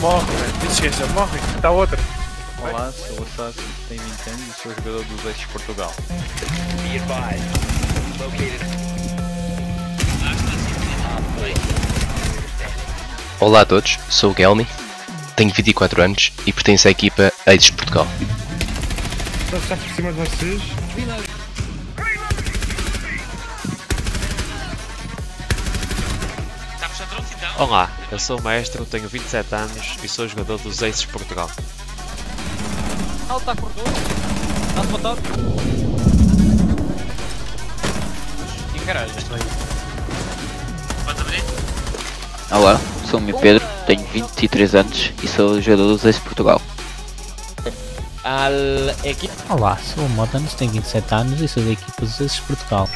morre, velho. Licença, morre. Está outra. Olá, sou o Assassin, tenho 20 anos e sou jogador dos Eixos Portugal. Be advised. Located. Olá a todos, sou o Gelmi, tenho 24 anos e pertenço à equipa Aces Portugal. Está está por cima de vocês. Olá, eu sou o Maestro, tenho 27 anos e sou jogador dos Aces Portugal. Está por tudo. Está matado. E caralho, isto aí. Olá, sou o meu Pedro, tenho 23 anos e sou jogador dos Aces Portugal. Olá, sou o Motans, tenho 27 anos e sou da equipa dos Aces Portugal.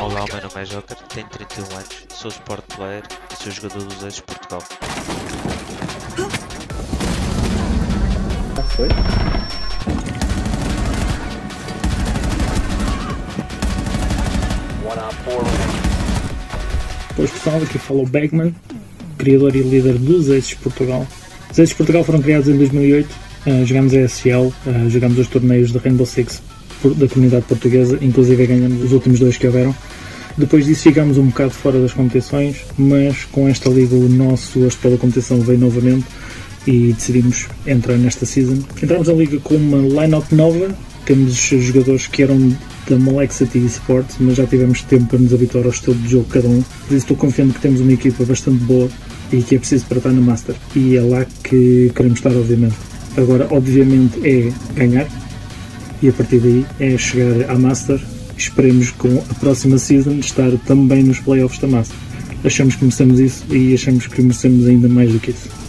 Olá, o meu nome é Joker, tenho 31 anos, sou Sport Player e sou jogador dos Aces Portugal. Four remaining. Pois pessoal, aqui fala o Bagman, criador e líder dos Aces Portugal. Os Aces Portugal foram criados em 2008, uh, jogamos a SL, uh, jogamos os torneios de Rainbow Six da comunidade portuguesa, inclusive ganhamos os últimos dois que houveram. Depois disso ficámos um bocado fora das competições, mas com esta liga o nosso gosto pela competição veio novamente e decidimos entrar nesta season. Entramos na liga com uma line-up nova, temos jogadores que eram da Malexity Esports, mas já tivemos tempo para nos habituar ao estilo de jogo cada um. Por isso estou confiante que temos uma equipa bastante boa e que é preciso para estar na Master. E é lá que queremos estar, obviamente. Agora, obviamente, é ganhar e a partir daí é chegar à Master. Esperemos com a próxima season estar também nos playoffs da Master. Achamos que merecemos isso e achamos que merecemos ainda mais do que isso.